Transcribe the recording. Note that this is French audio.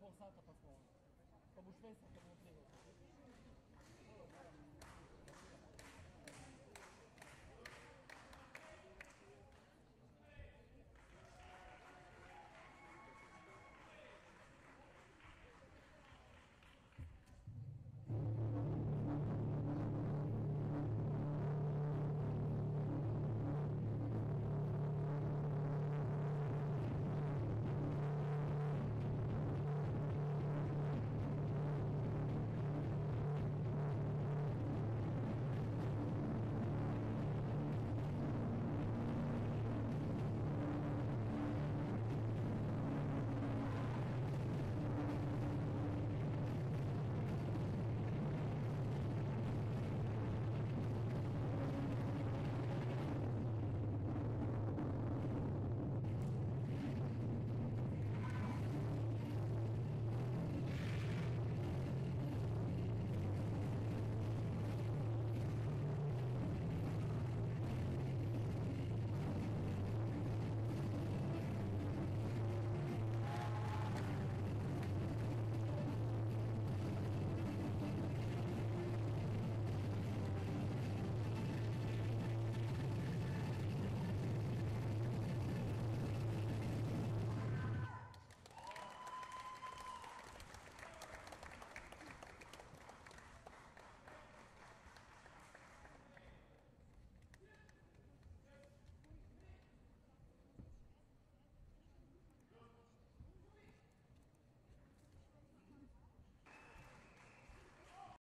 Ouais, pour ça, t'as pas froid. Pas ça.